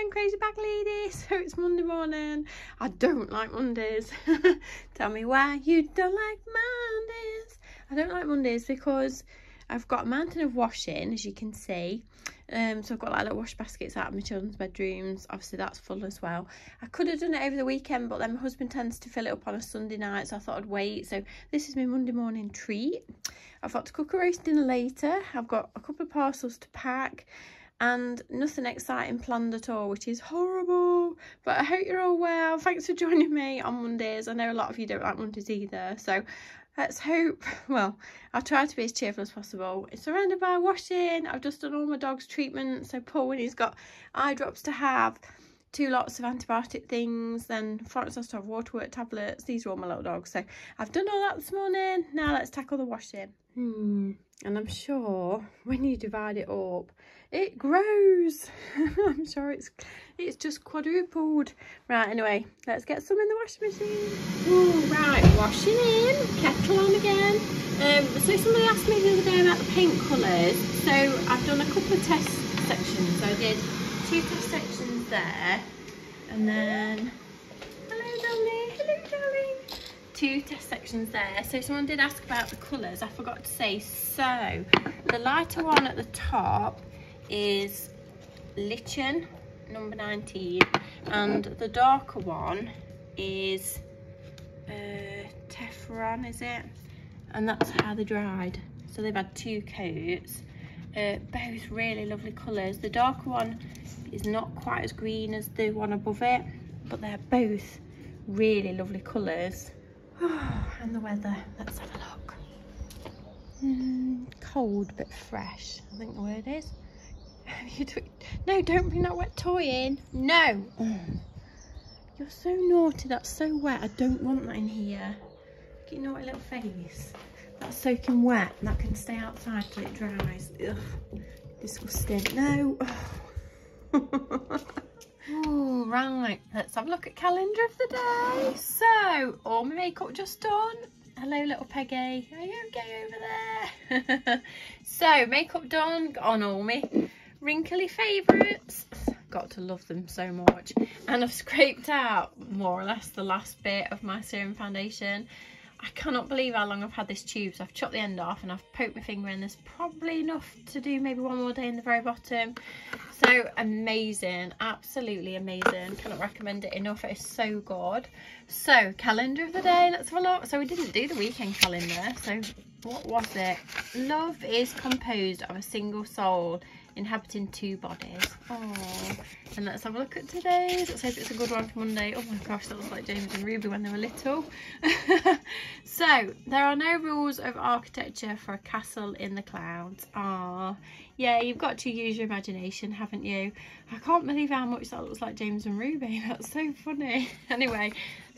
again, Crazy Bag Lady. So it's Monday morning. I don't like Mondays. Tell me why you don't like Mondays. I don't like Mondays because I've got a mountain of washing, as you can see. Um, so I've got like little wash baskets out of my children's bedrooms. Obviously that's full as well. I could have done it over the weekend, but then my husband tends to fill it up on a Sunday night, so I thought I'd wait. So this is my Monday morning treat. I've got to cook a roast dinner later. I've got a couple of parcels to pack and nothing exciting planned at all, which is horrible. But I hope you're all well. Thanks for joining me on Mondays. I know a lot of you don't like Mondays either, so let's hope. Well, I'll try to be as cheerful as possible. It's surrounded by washing. I've just done all my dog's treatment. So Paul, when he's got eye drops to have, two lots of antibiotic things, then Florence has to have waterwork tablets. These are all my little dogs. So I've done all that this morning. Now let's tackle the washing. Hmm. And I'm sure when you divide it up, it grows. I'm sure it's it's just quadrupled. Right, anyway, let's get some in the washing machine. Ooh, right, washing in, kettle on again. Um, so somebody asked me the other day about the paint colours. So I've done a couple of test sections. So I did two test sections there. And then, hello darling, hello darling. Two test sections there. So someone did ask about the colours. I forgot to say. So the lighter one at the top is lichen number 19 and the darker one is uh, Teflon is it? And that's how they dried. So they've had two coats. Uh, both really lovely colours. The darker one is not quite as green as the one above it but they're both really lovely colours. Oh, and the weather. Let's have a look. Mm, cold but fresh I think the word is you do no, don't bring that wet toy in. No. You're so naughty. That's so wet. I don't want that in here. Get your naughty little face. That's soaking wet. That can stay outside till it dries. Ugh. Disgusting. No. oh, right. Let's have a look at calendar of the day. So, all my makeup just done. Hello, little Peggy. Are you okay over there? so, makeup done. Got on all me wrinkly favourites. Got to love them so much. And I've scraped out more or less the last bit of my serum foundation. I cannot believe how long I've had this tube. So I've chopped the end off and I've poked my finger in. There's probably enough to do maybe one more day in the very bottom. So amazing. Absolutely amazing. Cannot recommend it enough. It is so good. So calendar of the day. Let's have a look. So we didn't do the weekend calendar. So what was it? Love is composed of a single soul inhabiting two bodies. Oh, and let's have a look at today's. Let's hope it's a good one for Monday. Oh my gosh, that looks like James and Ruby when they were little. so, there are no rules of architecture for a castle in the clouds. Ah, yeah, you've got to use your imagination, haven't you? I can't believe how much that looks like James and Ruby. That's so funny. anyway,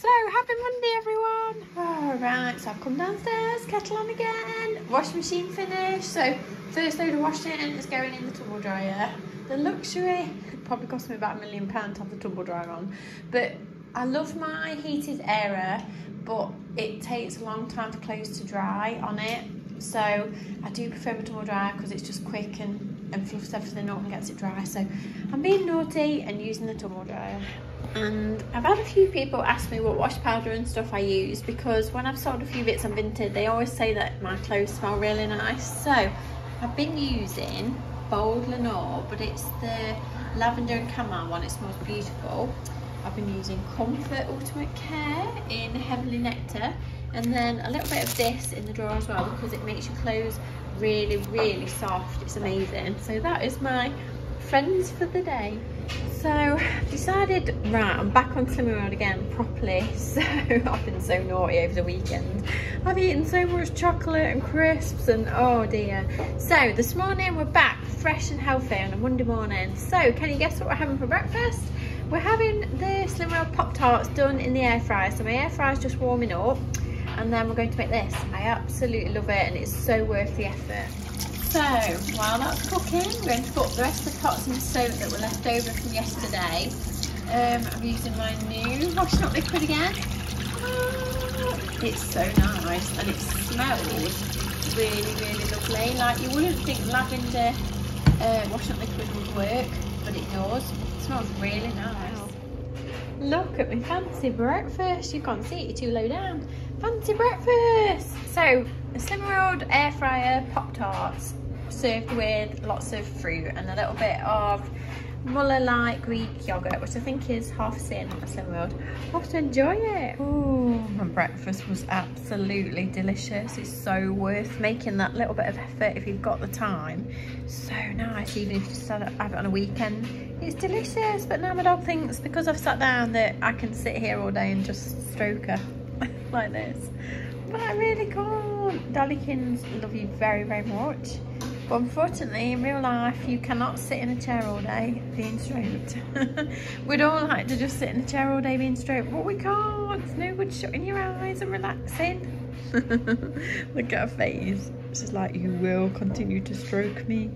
so happy Monday, everyone. All right, so I've come downstairs, kettle on again, washing machine finished. So first load of washing is going in the tumble dryer. The luxury probably cost me about a million pounds to have the tumble dryer on, but I love my heated air, but it takes a long time to close to dry on it. So I do prefer my tumble dryer because it's just quick and, and fluffs everything up and gets it dry. So I'm being naughty and using the tumble dryer and I've had a few people ask me what wash powder and stuff I use because when I've sold a few bits on Vinted they always say that my clothes smell really nice. So I've been using Bold Lenor but it's the lavender and chamomile one. It smells beautiful. I've been using Comfort Ultimate Care in Heavenly Nectar and then a little bit of this in the drawer as well because it makes your clothes really really soft. It's amazing. So that is my friends for the day. So I've decided right I'm back on Slimming World again properly. So I've been so naughty over the weekend. I've eaten so much chocolate and crisps and oh dear. So this morning we're back fresh and healthy on a Monday morning. So can you guess what we're having for breakfast? We're having the Slimming World Pop Tarts done in the air fryer. So my air fryer's just warming up. And then we're going to make this. I absolutely love it and it's so worth the effort so while that's cooking, I'm going to put the rest of the pots the soap that were left over from yesterday. Um, I'm using my new washing up liquid again. Oh, it's so nice and it smells really, really lovely. Like you wouldn't think lavender uh, washing liquid would work, but it does. It smells really nice. Look at my fancy breakfast. You can't see it, you're too low down. Fancy breakfast. So, Slimming air fryer Pop Tarts served with lots of fruit and a little bit of Muller Light Greek yogurt, which I think is half sin at Slimming World. Hope to enjoy it. Ooh, my breakfast was absolutely delicious. It's so worth making that little bit of effort if you've got the time. So nice, even if you just have it on a weekend. It's delicious, but now my dog thinks because I've sat down that I can sit here all day and just stroke her like this. But I really can't. Dollykins love you very, very much. But unfortunately, in real life, you cannot sit in a chair all day being stroked. We'd all like to just sit in a chair all day being stroked, but we can't. It's no good shutting your eyes and relaxing. Look at her face. She's like, you will continue to stroke me.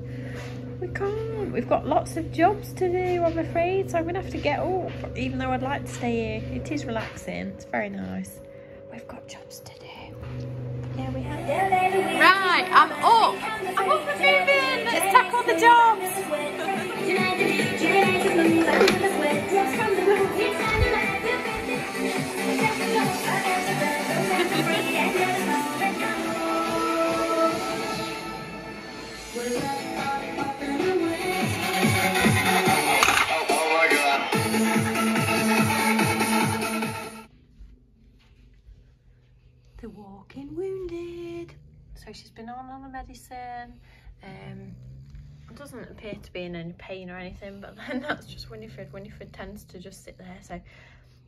We can't. We've got lots of jobs to do, I'm afraid. So I'm going to have to get up, even though I'd like to stay here. It is relaxing. It's very nice. We've got jobs to do. Right, I'm up. I'm up and moving. Let's tackle the jobs. So she's been on on the medicine. Um, doesn't appear to be in any pain or anything, but then that's just Winifred. Winifred tends to just sit there. So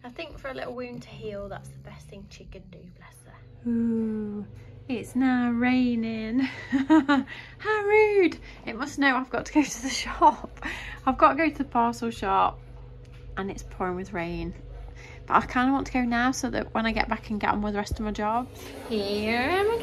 I think for a little wound to heal, that's the best thing she can do, bless her. Ooh, it's now raining. How rude. It must know I've got to go to the shop. I've got to go to the parcel shop and it's pouring with rain but I kind of want to go now so that when I get back and get on with the rest of my jobs. Here am. I've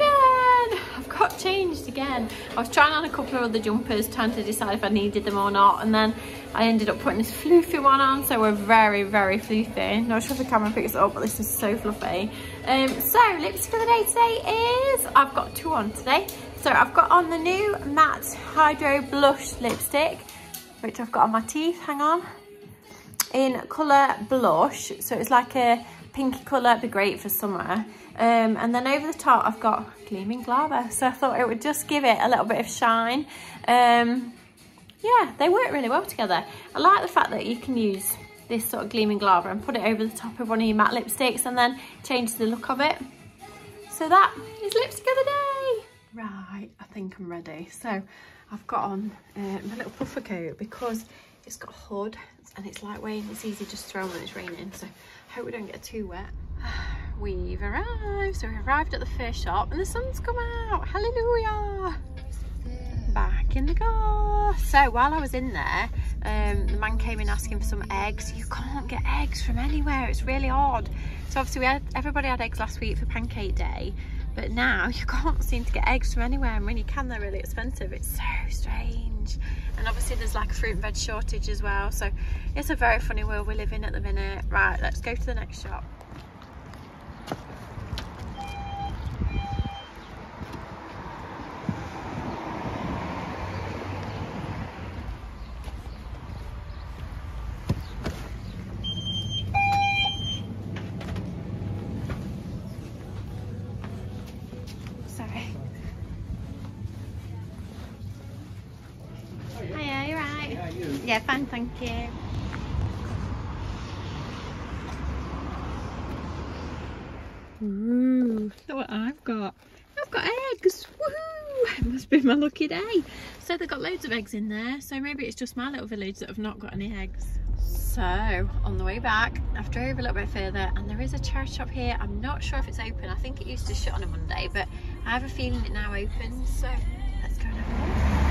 got changed again. I was trying on a couple of other jumpers, trying to decide if I needed them or not. And then I ended up putting this floofy one on. So we're very, very floofy. Not sure if the camera picks it up, but this is so fluffy. Um, so lipstick of the day today is, I've got two on today. So I've got on the new matte Hydro Blush lipstick, which I've got on my teeth, hang on in colour blush. So it's like a pinky colour, it'd be great for summer. Um, and then over the top, I've got Gleaming Lava. So I thought it would just give it a little bit of shine. Um, yeah, they work really well together. I like the fact that you can use this sort of Gleaming Lava and put it over the top of one of your matte lipsticks and then change the look of it. So that is lipstick of the day. Right, I think I'm ready. So I've got on uh, my little puffer coat because it's got a hood and it's lightweight and it's easy just to throw when it's raining. So I hope we don't get too wet. We've arrived. So we arrived at the first shop and the sun's come out. Hallelujah. Back in the car. So while I was in there, um, the man came in asking for some eggs. You can't get eggs from anywhere. It's really odd. So obviously we had, everybody had eggs last week for pancake day. But now you can't seem to get eggs from anywhere. And when you can, they're really expensive. It's so strange and obviously there's like a fruit and veg shortage as well so it's a very funny world we live in at the minute right let's go to the next shop Yeah, fine, thank you. Ooh, look what I've got. I've got eggs. Woohoo! It must be my lucky day. So they've got loads of eggs in there. So maybe it's just my little village that have not got any eggs. So on the way back, I've drove a little bit further and there is a charity shop here. I'm not sure if it's open. I think it used to shut on a Monday, but I have a feeling it now opens. So let's go and have a look.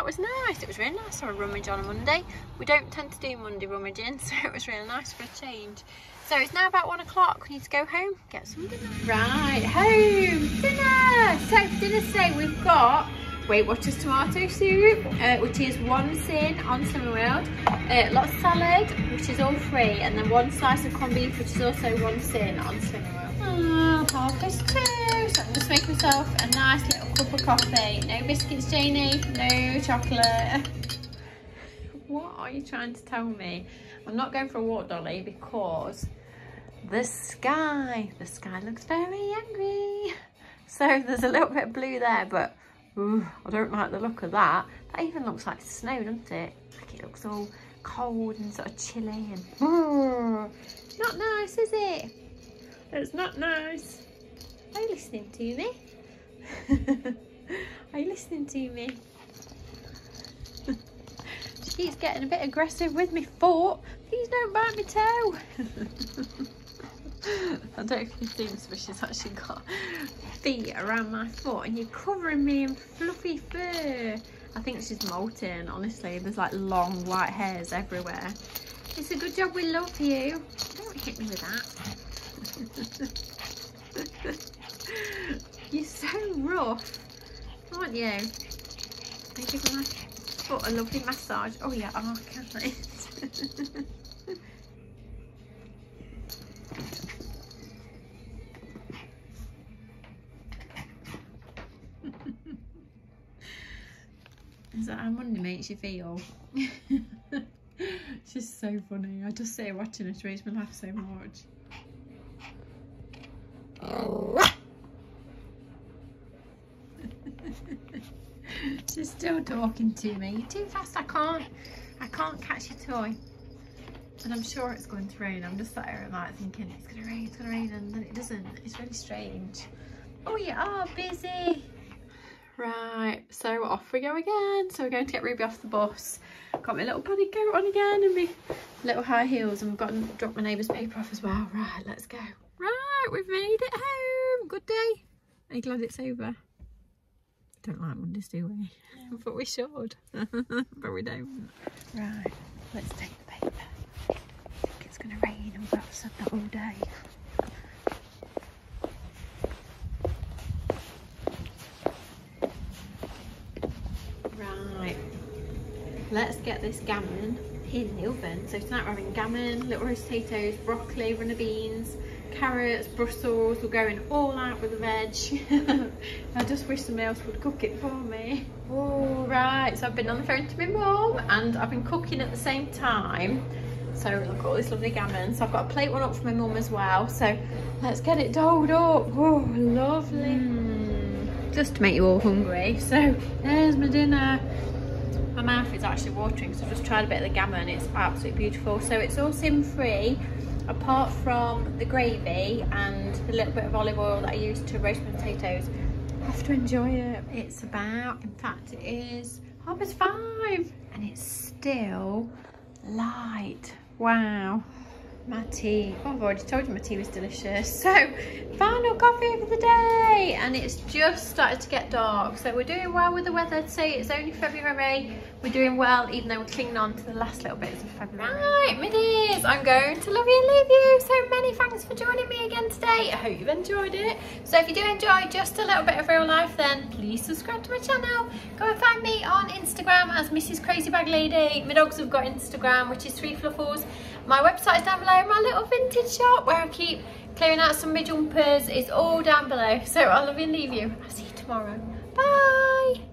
that was nice. It was really nice for a rummage on a Monday. We don't tend to do Monday rummaging, so it was really nice for a change. So it's now about one o'clock. We need to go home, get some dinner. Right, home, dinner. So for dinner today we've got Weight Watchers tomato soup, uh, which is one sin on Slimming World, uh, lots of salad, which is all free, and then one slice of corned beef, which is also one sin on Slimming World. Oh, Ah, half past two. So I'm just making myself a nice little cup of coffee. No biscuits, Janie, no chocolate. What are you trying to tell me? I'm not going for a walk, Dolly, because the sky, the sky looks very angry. So there's a little bit of blue there, but ooh, I don't like the look of that. That even looks like snow, doesn't it? Like it looks all cold and sort of chilly and ooh, not nice, is it? It's not nice. Are you listening to me? Are you listening to me? she keeps getting a bit aggressive with me foot. Please don't bite me toe. I don't know if you've seen this, but she's actually got feet around my foot and you're covering me in fluffy fur. I think she's molting, honestly. There's like long white hairs everywhere. It's a good job we love you. Don't hit me with that. you're so rough, aren't you? I give my foot a lovely massage. Oh yeah, oh, can't I? Is that how Monday makes you feel? She's so funny. I just sit watching her, it makes me laugh so much. She's still talking to me. You're too fast, I can't I can't catch your toy. And I'm sure it's going to rain. I'm just sat here at night thinking it's gonna rain, it's gonna rain, and then it doesn't. It's really strange. Oh, you are busy. Right, so off we go again. So we're going to get Ruby off the bus. Got my little bunny coat on again and my little high heels and we've got to drop my neighbour's paper off as well. Right, let's go. Right, we've made it home. Good day. Are you glad it's over? Don't like Mondays, do we? but we should. but we don't. Right, let's take the paper. I think it's going to rain and we've said that all day. Right, let's get this gammon in the oven. So tonight we're having gammon, little roast potatoes, broccoli, runner beans, carrots, Brussels. We're going all out with the veg. I just wish somebody else would cook it for me. All right, so I've been on the phone to my mum and I've been cooking at the same time. So look at all this lovely gammon. So I've got a plate one up for my mum as well. So let's get it doled up. Oh, lovely. Mm. Just to make you all hungry. So there's my dinner. My mouth is actually watering so I've just tried a bit of the gammon. It's absolutely beautiful. So it's all syn free apart from the gravy and the little bit of olive oil that I used to roast my potatoes. I have to enjoy it. It's about, in fact it is half past five and it's still light. Wow. My tea. Oh, I've already told you my tea was delicious. So, final coffee of the day. And it's just started to get dark. So we're doing well with the weather. Say it's only February. We're doing well, even though we're clinging on to the last little bits of February. Right, is I'm going to love you and leave you. So many thanks for joining me again today. I hope you've enjoyed it. So if you do enjoy just a little bit of real life, then please subscribe to my channel. Go and find me on Instagram as Mrs. Crazy Bag Lady. My dogs have got Instagram, which is Three Fluffles. My website is down below, my little vintage shop where I keep clearing out some of my jumpers. It's all down below. So I love you and leave you. I'll see you tomorrow. Bye.